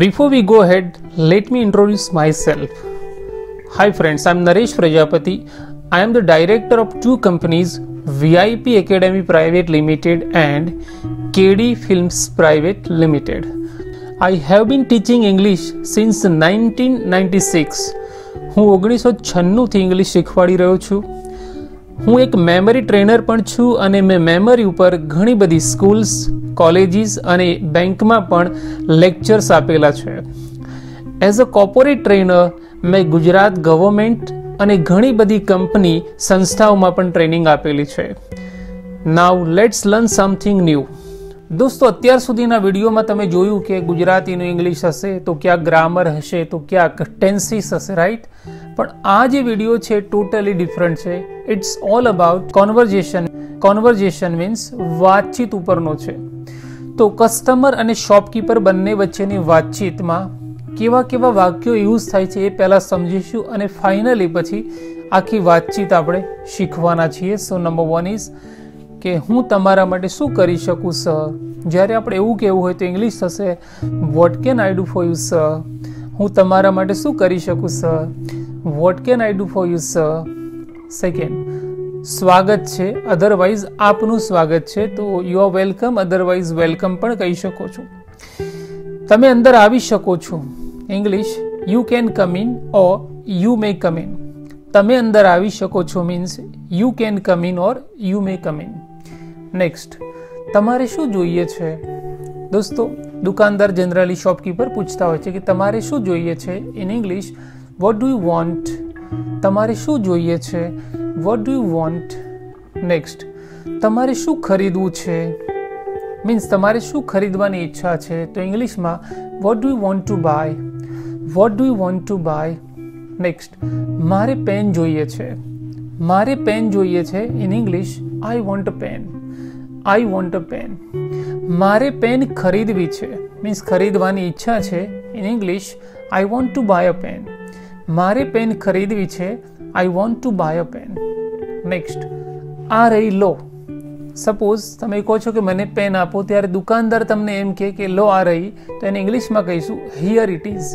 Before we go ahead, let me introduce myself. Hi, friends, I'm Naresh Prajapati. I am the director of two companies VIP Academy Private Limited and KD Films Private Limited. I have been teaching English since 1996. હું ઓગણીસો છન્નુંથી English શીખવાડી રહ્યો છું હું એક memory trainer પણ છું અને મેં મેમરી ઉપર ઘણી બધી સ્કૂલ્સ કોલેજીસ અને બેંકમાં પણ લેક્ચર્સ આપેલા છે. એઝ અ કોર્પોરેટ ટ્રેનર મેં ગુજરાત ગવર્મેન્ટ અને ઘણી બધી કંપની સંસ્થાઓમાં પણ ટ્રેનિંગ આપેલી છે. Now let's learn something new દોસ્તો, અત્યાર સુધીના વિડીયોમાં તમે જોયું કે ગુજરાતીનું ઇંગ્લિશ હશે, તો ક્યાં ગ્રામર હશે, તો ક્યાંક ટેન્સીસ હશે રાઈટ પણ આ જે વીડિયો છે ટોટલી ડિફરન્ટ છે. It's all about conversation conversation means વાતચીત ઉપરનો છે. તો કસ્ટમર અને શોપકીપર બંને વચ્ચેની વાતચીતમાં કેવા કેવા વાક્યો યુઝ થાય છે એ પહેલાં સમજીશું અને ફાઇનલી પછી આખી વાતચીત આપણે શીખવાના છીએ. સો નંબર વન ઇઝ કે હું તમારા માટે શું કરી શકું સર જ્યારે આપણે એવું કહેવું હોય તો ઇંગ્લિશ થશે what can I do for you sir હું તમારા માટે શું કરી શકું sir what can I do for you sir second સ્વાગત છે. અધરવાઇઝ આપનું સ્વાગત છે. તો you are welcome otherwise welcome પણ કહી શકો છો. તમે અંદર આવી શકો છો. English you can come in or you may come in તમે અંદર આવી શકો છો means you can come in or you may come in next તમારે શું જોઈએ છે? દોસ્તો, દુકાનદાર જનરલી શોપકીપર પૂછતા હોય છે કે તમારે શું જોઈએ છે? In English what do you want તમારે શું જોઈએ છે? What do you want next તમારે શું ખરીદવું છે? મીન્સ તમારે શું ખરીદવાની ઈચ્છા છે? તો ઇંગ્લિશમાં what do you want to buy what do you want to buy next મારે પેન જોઈએ છે. મારે પેન જોઈએ છે in English I want a pen I want a pen મારે પેન ખરીદવી છે. મીન્સ ખરીદવાની ઈચ્છા છે in English I want to buy a pen મારે પેન ખરીદવી છે I want to buy a pen next આ રહી લો સપોઝ તમે કહો છો કે મને પેન આપો, ત્યારે દુકાનદાર તમને એમ કહે કે, લો આ રહી તો એને ઇંગ્લિશમાં કહીશું હિયર ઇટ ઇઝ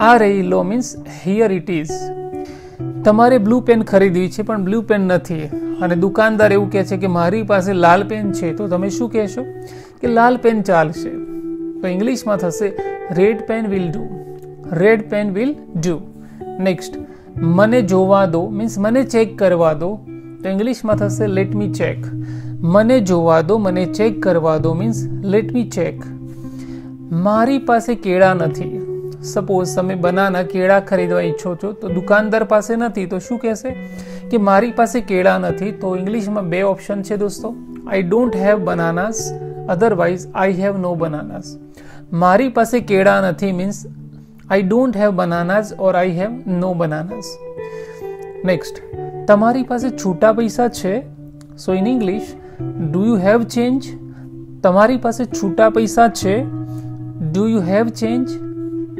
આ રહી લો મીન્સ હિયર ઇટ ઇઝ તમારે બ્લુ પેન ખરીદવી છે, પણ બ્લુ પેન નથી. અને દુકાનદાર એવું કહે છે કે, મારી પાસે લાલ પેન છે. તો તમે શું કહેશો? કે, લાલ પેન ચાલશે. તો ઇંગ્લિશમાં થશે red pen will do red pen will do next મને જોવા દો મીન્સ મને ચેક કરવા દો. તો ઇંગ્લિશમાં થશે લેટ મી ચેક મને જોવા દો, મને ચેક કરવા દો મીન્સ લેટ મી ચેક મારી પાસે કેળા નથી. સપોઝ તમે બનાના કેળા ખરીદવા ઈચ્છો છો, તો દુકાનદાર પાસે નથી. તો શું કહેશે? કે મારી પાસે કેળા નથી. તો ઇંગ્લિશમાં બે ઓપ્શન છે દોસ્તો. I don't have bananas otherwise I have no bananas મારી પાસે કેળા નથી means I don't have bananas or I have no bananas next તમારી પાસે છૂટા પૈસા છે? So in English do you have change તમારી પાસે છૂટા પૈસા છે? Do you have change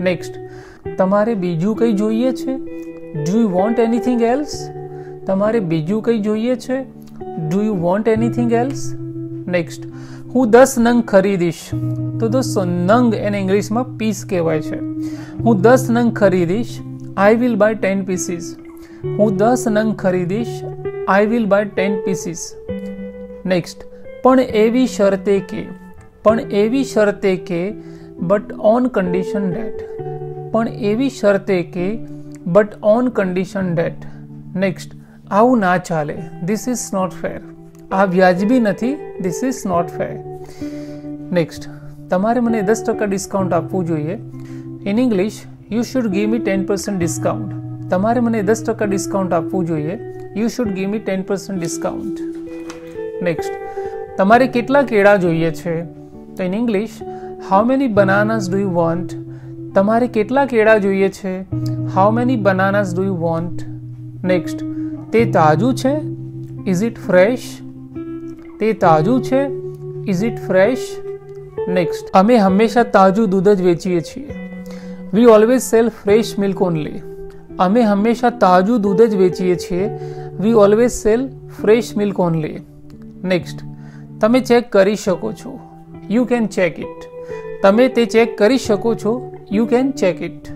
next તમારે બીજું કંઈ જોઈએ છે? Do you want anything else તમારે બીજું કંઈ જોઈએ છે? Do you want anything else next હું દસ નંગ ખરીદીશ. તો દોસ્તો, નંગ એને ઇંગ્લિશમાં પીસ કહેવાય છે. હું દસ નંગ ખરીદીશ I will buy ten pieces હું દસ નંગ ખરીદીશ I will buy ten pieces next પણ એવી શરતે કે, પણ એવી શરતે કે બટ ઓન કન્ડિશન ડેટ પણ એવી શરતે કે but on condition that next આવું ના ચાલે. ધીસ ઇઝ નોટ ફેર આ વ્યાજબી નથી this is not fair next તમારે મને દસ ટકા ડિસ્કાઉન્ટ આપવું જોઈએ. In English you should give me ten percent discount તમારે મને દસ ટકા ડિસ્કાઉન્ટ આપવું જોઈએ. You should give me ten percent discount next તમારે કેટલા કેળા જોઈએ છે? તો in English how many bananas do you want તમારે કેટલા કેળા જોઈએ છે? How many bananas do you want next તે તાજું છે? ઇઝ ઇટ ફ્રેશ તે તાજું છે? ઇઝ ઇટ ફ્રેશ નેક્સ્ટ અમે હંમેશા તાજું દૂધ જ વેચીએ છીએ. We always sell fresh milk only અમે હંમેશા તાજું દૂધ જ વેચીએ છીએ. We always sell fresh milk only next તમે ચેક કરી શકો છો. યુ કેન ચેક ઇટ તમે તે ચેક કરી શકો છો. You can check it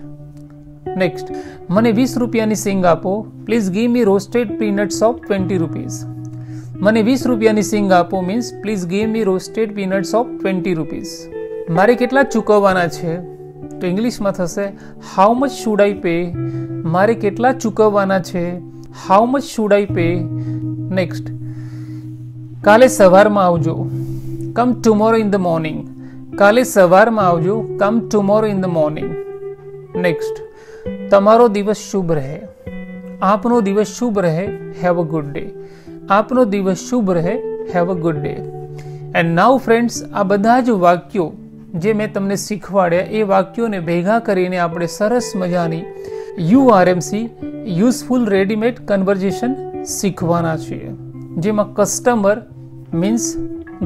next મને વીસ રૂપિયાની સિંગ આપો. Please give me roasted peanuts of twenty rupees મને વીસ રૂપિયાની સિંગ આપો means please give me roasted peanuts of twenty rupees મારે કેટલા ચૂકવવાના છે? તો ઇંગ્લિશમાં થશે how much should I pay મારે કેટલા ચૂકવવાના છે? How much should I pay next કાલે સવારમાં આવજો. Come tomorrow in the morning કાલે સવારમાં આવજો. Come tomorrow in the morning next તમારો દિવસ શુભ રહે. આપનો દિવસ શુભ રહે. હેવ અ ગુડ ડે આપનો દિવસ શુભ રહે. Have a good day and now friends આ બધા જ વાક્યો જે મેં તમને શીખવાડ્યા, એ વાક્યોને ભેગા કરીને આપણે સરસ મજાની યુ આરએમસી યુઝફુલ રેડીમેડ કન્વર્ઝેશન શીખવાના છીએ. જેમાં કસ્ટમર મીન્સ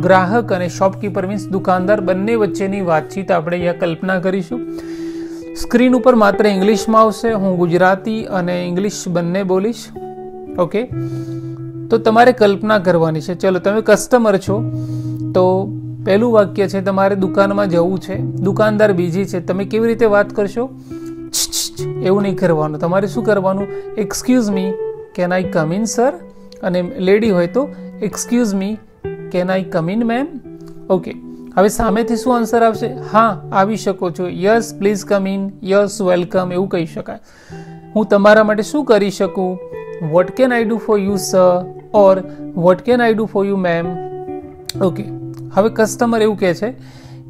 ગ્રાહક અને શોપકીપર મીન્સ દુકાનદાર બંને વચ્ચેની વાતચીત આપણે અહીંયા કલ્પના કરીશું. સ્ક્રીન ઉપર માત્ર ઇંગ્લિશમાં આવશે, હું ગુજરાતી અને ઇંગ્લિશ બંને બોલીશ. ઓકે તો તમારે કલ્પના કરવાની છે. ચલો, તમે કસ્ટમર છો, તો પહેલું વાક્ય છે, તમારે દુકાનમાં જવું છે. દુકાનદાર બીજી છે. તમે કેવી રીતે વાત કરશો? એવું નહીં કરવાનું. તમારે શું કરવાનું? Excuse me can I come in sir અને લેડી હોય તો excuse me can I come in ma'am okay હવે સામેથી શું આન્સર આવશે? હા, આવી શકો છો. Yes please come in yes welcome એવું કહી શકાય. હું તમારા માટે શું કરી શકું? What can I do for you sir or what can I do for you ma'am okay હવે કસ્ટમર એવું કહે છે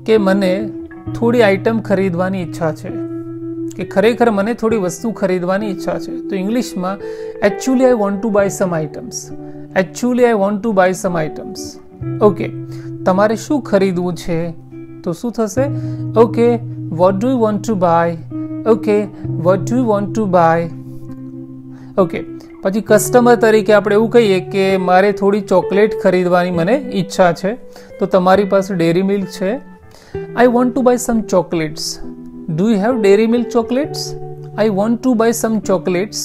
કે મને થોડી આઇટમ ખરીદવાની ઈચ્છા છે. કે ખરેખર મને થોડી વસ્તુ ખરીદવાની ઈચ્છા છે. તો ઇંગ્લિશમાં actually I want to buy some items actually I want to buy some items okay તમારે શું ખરીદવું છે? તો શું થશે? Okay what do you want to buy okay what do you want to buy okay પછી કસ્ટમર તરીકે આપણે એવું કહીએ કે મારે થોડી ચોકલેટ ખરીદવાની મને ઈચ્છા છે, તો તમારી પાસે ડેરી મિલ્ક છે. I want to buy some chocolates do you have Dairy Milk chocolates I want to buy some chocolates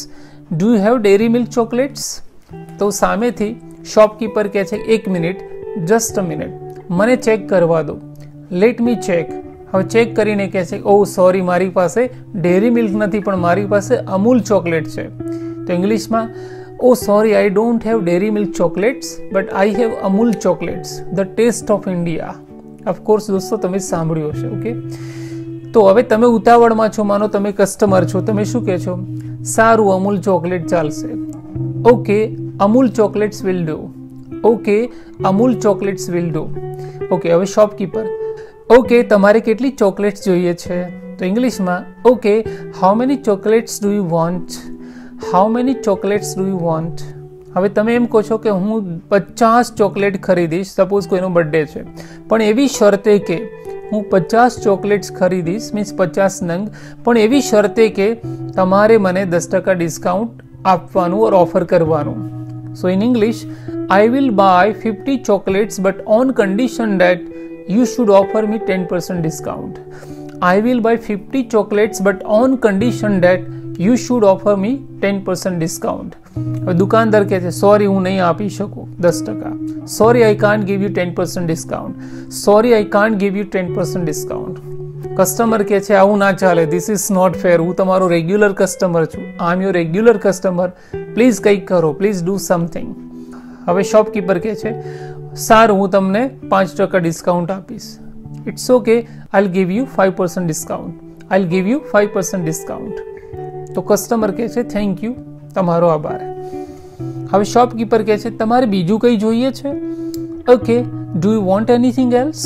do you have Dairy Milk chocolates તો સામેથી શોપકીપર કહે છે, એક મિનિટ જસ્ટ અ મિનિટ મને check કરવા દો. Let me check હવે check કરીને કહે છે ઓ સોરી મારી પાસે ડેરી મિલ્ક નથી, પણ મારી પાસે અમૂલ ચોકલેટ છે. તો ઇંગ્લિશમાં ઓ sorry I don't have Dairy Milk chocolates but I have Amul chocolates the taste of India of course દોસ્તો, તમે સાંભળ્યું હશે ઓકે તો હવે તમે ઉતાવળમાં છો, માનો તમે કસ્ટમર છો, તમે શું કહે છો? સારું અમૂલ ચોકલેટ ચાલશે. Okay Amul chocolates will do okay Amul chocolates will do okay હવે શોપકીપર ઓકે તમારે કેટલી ચોકલેટ્સ જોઈએ છે? તો ઇંગ્લિશમાં okay how many chocolates do you want how many chocolates do you want હવે તમે એમ કહો છો કે હું પચાસ ચોકલેટ ખરીદીશ સપોઝ કોઈનો બર્થડે છે. પણ એવી શરતે કે હું પચાસ ચોકલેટ્સ ખરીદીશ મીન્સ પચાસ નંગ, પણ એવી શરતે કે તમારે મને દસ ટકા ડિસ્કાઉન્ટ આપવાનું ઓર ઓફર કરવાનું. So in English I will buy fifty chocolates but on condition that you should offer me ten percent discount I will buy fifty chocolates but on condition that you should offer me ten percent discount હવે દુકાનદાર કહે છે sorry હું નહીં આપી શકું દસ ટકા sorry I can't give you ten percent discount sorry I can't give you ten percent discount customer કહે છે આવું ના ચાલે ધીસ ઇઝ નોટ ફેર હું તમારો રેગ્યુલર કસ્ટમર છું I am your regular customer please કંઈક કરો પ્લીઝ ડુ સમથિંગ હવે શોપકીપર કહે છે સારું હું તમને પાંચ ટકા ડિસ્કાઉન્ટ આપીશ it's okay I'll give you five percent discount I'll give you five percent discount તો કસ્ટમર કહે છે થેન્ક યુ તમારો આભાર હવે શોપકીપર કહે છે, તમારે બીજું કંઈ જોઈએ છે? Okay do you want anything else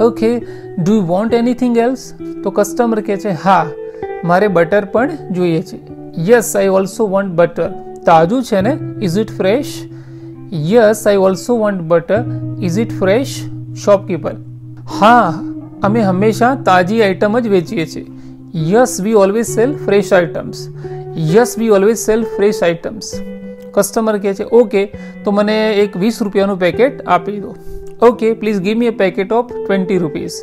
okay do you want anything else તો કસ્ટમર કહે છે, હા, મારે બટર પણ જોઈએ છે. Yes I also want butter તાજું છે ને? Is it fresh yes I also want butter is it fresh shopkeeper હા, અમે હંમેશા તાજી આઇટમ જ વેચીએ છીએ. Yes we always sell fresh items yes we always sell fresh items customer કહે છે ઓકે તો મને એક વીસ રૂપિયાનું પેકેટ આપી દો. Okay please give me a packet of twenty rupees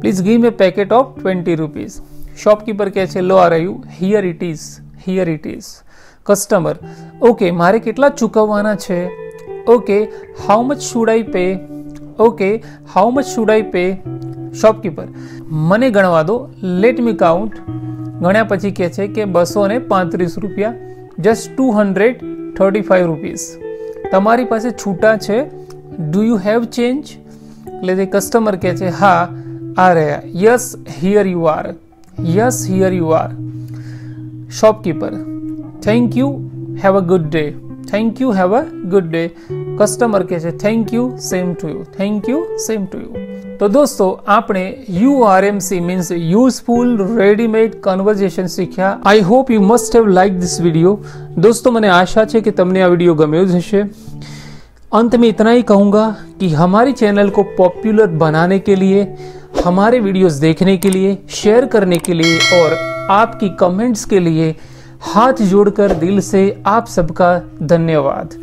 please give me a packet of twenty rupees shopkeeper કહે છે લો આ રહ્યું. Here it is here it is customer okay મારે કેટલા ચૂકવવાના છે? Okay how much should I pay okay how much should I pay shopkeeper મને ગણવા દો. લેટ મી કાઉન્ટ ગણ્યા પછી કહે છે કે બસો ને પાંત્રીસ રૂપિયા. Just two hundred thirty five rupees તમારી પાસે છૂટા છે. ડુ યુ હેવ ચેન્જ એટલે જે કસ્ટમર કહે છે, હા, આ રહ્યા. Yes here you are yes here you are shopkeeper thank you have a good day thank you have a good day customer કહે છે thank you same to you thank you same to you તો દોસ્તો આપણે U R M C means useful readymade conversation શીખ્યા I hope you must have like this video दोस्तों मैंने आशा है कि तुमने આ वीडियो ગમ્યો જ હશે अंत में इतना ही कहूँगा कि हमारी चैनल को पॉपुलर बनाने के लिए हमारे वीडियोस देखने के लिए शेयर करने के लिए और आपकी कमेंट्स के लिए हाथ जोड़कर दिल से आप सबका धन्यवाद